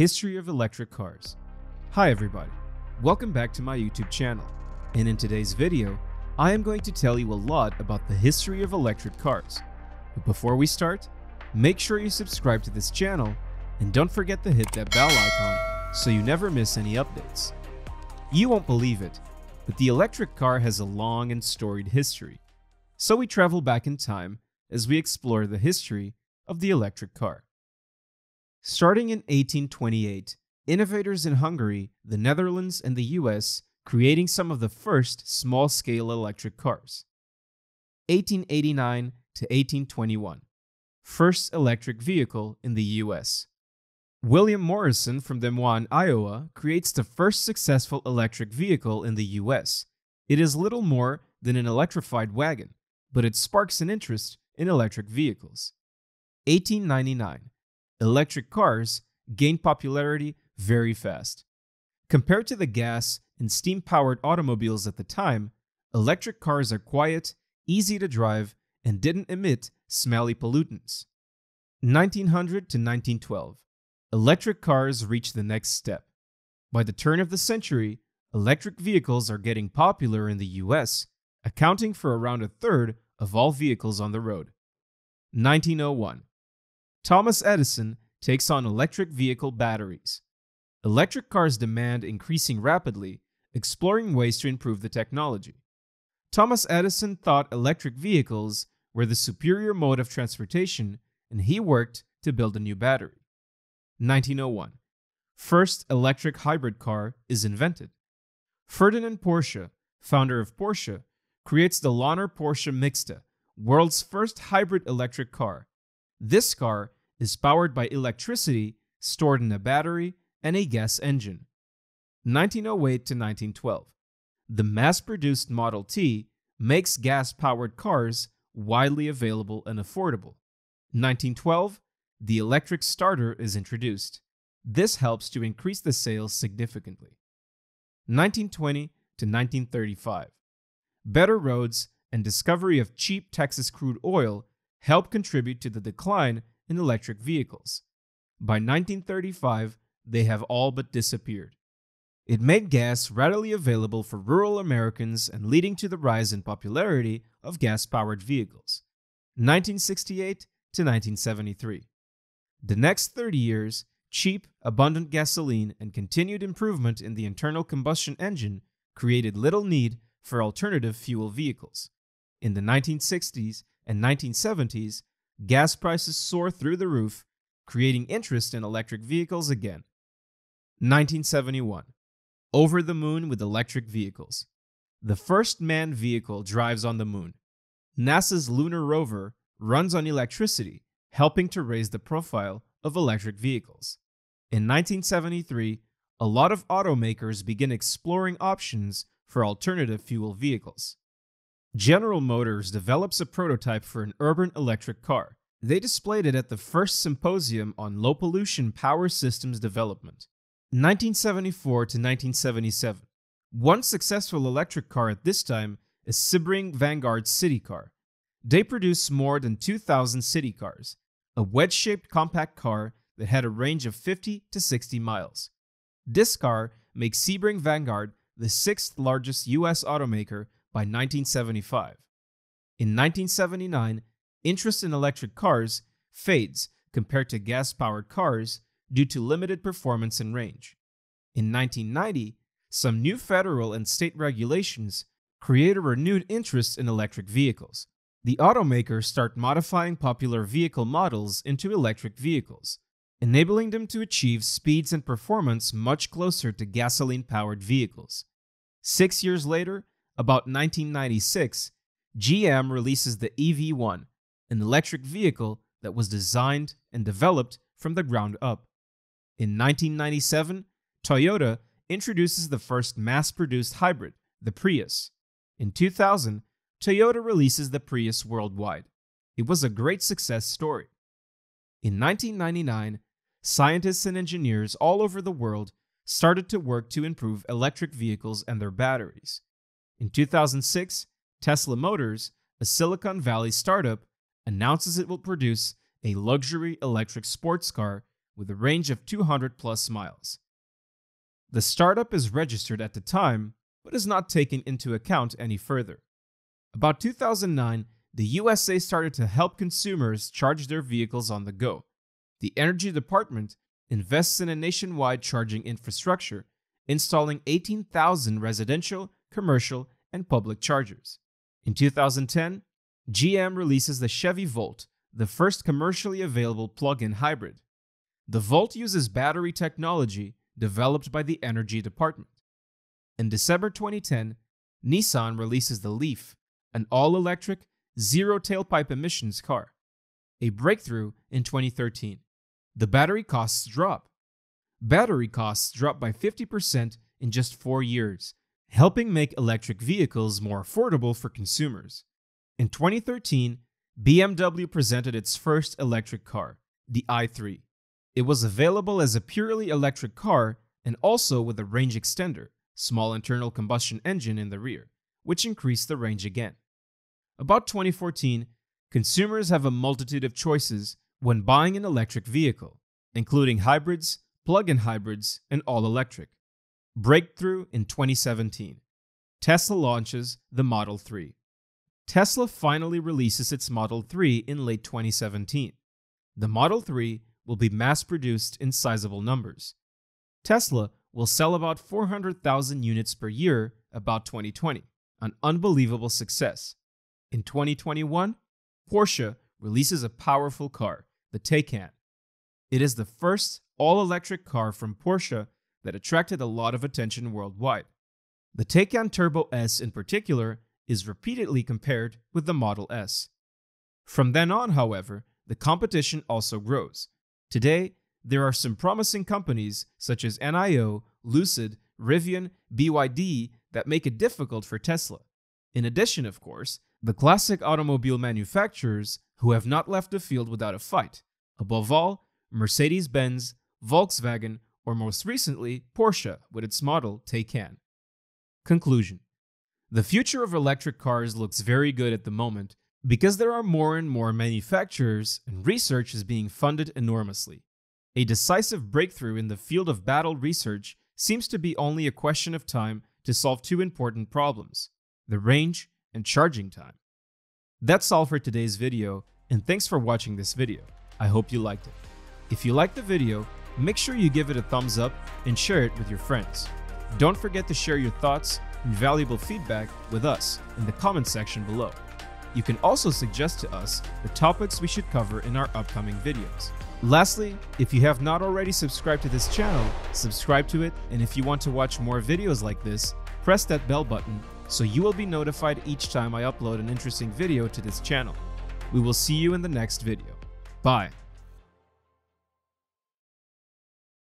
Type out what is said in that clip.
History of Electric Cars. Hi everybody, welcome back to my YouTube channel. And in today's video, I am going to tell you a lot about the history of electric cars. But before we start, make sure you subscribe to this channel and don't forget to hit that bell icon so you never miss any updates. You won't believe it, but the electric car has a long and storied history. So we travel back in time as we explore the history of the electric car. Starting in 1828, innovators in Hungary, the Netherlands, and the US creating some of the first small-scale electric cars. 1889 to 1821, first electric vehicle in the US. William Morrison from Des Moines, Iowa, creates the first successful electric vehicle in the US. It is little more than an electrified wagon, but it sparks an interest in electric vehicles. 1899. Electric cars gained popularity very fast. Compared to the gas and steam powered automobiles at the time, electric cars are quiet, easy to drive, and didn't emit smelly pollutants. 1900 to 1912. Electric cars reach the next step. By the turn of the century, electric vehicles are getting popular in the US, accounting for around a third of all vehicles on the road. 1901. Thomas Edison takes on electric vehicle batteries. Electric cars demand increasing rapidly, exploring ways to improve the technology. Thomas Edison thought electric vehicles were the superior mode of transportation, and he worked to build a new battery. 1901. First electric hybrid car is invented. Ferdinand Porsche, founder of Porsche, creates the Lohner Porsche Mixta, world's first hybrid electric car. This car is powered by electricity stored in a battery and a gas engine. 1908 to 1912. The mass produced Model T makes gas powered cars widely available and affordable. 1912. The electric starter is introduced. This helps to increase the sales significantly. 1920 to 1935. Better roads and discovery of cheap Texas crude oil helped contribute to the decline in electric vehicles. By 1935, they have all but disappeared. It made gas readily available for rural Americans and leading to the rise in popularity of gas powered vehicles. 1968 to 1973. The next 30 years, cheap, abundant gasoline and continued improvement in the internal combustion engine created little need for alternative fuel vehicles. In the 1960s and 1970s, gas prices soar through the roof, creating interest in electric vehicles again. 1971. Over the moon with electric vehicles. The first manned vehicle drives on the moon. NASA's lunar rover runs on electricity, helping to raise the profile of electric vehicles. In 1973, a lot of automakers begin exploring options for alternative fuel vehicles. General Motors develops a prototype for an urban electric car. They displayed it at the first symposium on low pollution power systems development. 1974 to 1977. One successful electric car at this time is Sebring Vanguard City Car. They produced more than 2,000 city cars, a wedge shaped compact car that had a range of 50 to 60 miles. This car makes Sebring Vanguard the sixth largest US automaker by 1975. In 1979, interest in electric cars fades compared to gas powered cars due to limited performance and range. In 1990, some new federal and state regulations create a renewed interest in electric vehicles. The automakers start modifying popular vehicle models into electric vehicles, enabling them to achieve speeds and performance much closer to gasoline powered vehicles. Six years later, about 1996, GM releases the EV1, an electric vehicle that was designed and developed from the ground up. In 1997, Toyota introduces the first mass produced hybrid, the Prius. In 2000, Toyota releases the Prius worldwide. It was a great success story. In 1999, scientists and engineers all over the world started to work to improve electric vehicles and their batteries. In 2006, Tesla Motors, a Silicon Valley startup, announces it will produce a luxury electric sports car with a range of 200 plus miles. The startup is registered at the time, but is not taken into account any further. About 2009, the USA started to help consumers charge their vehicles on the go. The Energy Department invests in a nationwide charging infrastructure, installing 18,000 residential, commercial, and public chargers. In 2010, GM releases the Chevy Volt, the first commercially available plug in hybrid. The Volt uses battery technology developed by the Energy Department. In December 2010, Nissan releases the Leaf, an all electric, zero tailpipe emissions car. A breakthrough in 2013. The battery costs drop. Battery costs drop by 50% in just four years, helping make electric vehicles more affordable for consumers. In 2013, BMW presented its first electric car, the i3. It was available as a purely electric car and also with a range extender, small internal combustion engine in the rear, which increased the range again. About 2014, consumers have a multitude of choices when buying an electric vehicle, including hybrids, plug in hybrids, and all electric. Breakthrough in 2017. Tesla launches the Model 3. Tesla finally releases its Model 3 in late 2017. The Model 3 will be mass produced in sizable numbers. Tesla will sell about 400,000 units per year about 2020, an unbelievable success. In 2021, Porsche releases a powerful car, the Taycan. It is the first all electric car from Porsche that attracted a lot of attention worldwide. The Taycan Turbo S, in particular, is repeatedly compared with the Model S. From then on, however, the competition also grows. Today, there are some promising companies such as NIO, Lucid, Rivian, BYD that make it difficult for Tesla. In addition, of course, the classic automobile manufacturers who have not left the field without a fight. Above all, Mercedes Benz, Volkswagen, or most recently, Porsche with its model Taycan. Conclusion The future of electric cars looks very good at the moment because there are more and more manufacturers and research is being funded enormously. A decisive breakthrough in the field of battle research seems to be only a question of time to solve two important problems the range and charging time. That's all for today's video, and thanks for watching this video. I hope you liked it. If you liked the video, make sure you give it a thumbs up and share it with your friends. Don't forget to share your thoughts and valuable feedback with us in the comment section below. You can also suggest to us the topics we should cover in our upcoming videos. Lastly, if you have not already subscribed to this channel, subscribe to it, and if you want to watch more videos like this, press that bell button so you will be notified each time I upload an interesting video to this channel. We will see you in the next video. Bye.